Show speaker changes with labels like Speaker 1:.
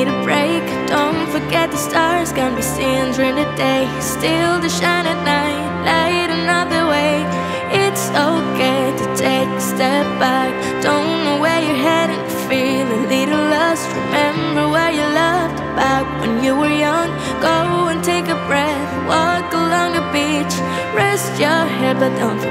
Speaker 1: need a break. Don't forget the stars can be seen during the day. Still they shine at night, light another way. It's okay to take a step back. Don't know where you're heading, feel a little lost. Remember where you loved back when you were young. Go and take a breath, walk along the beach, rest your head, but don't forget.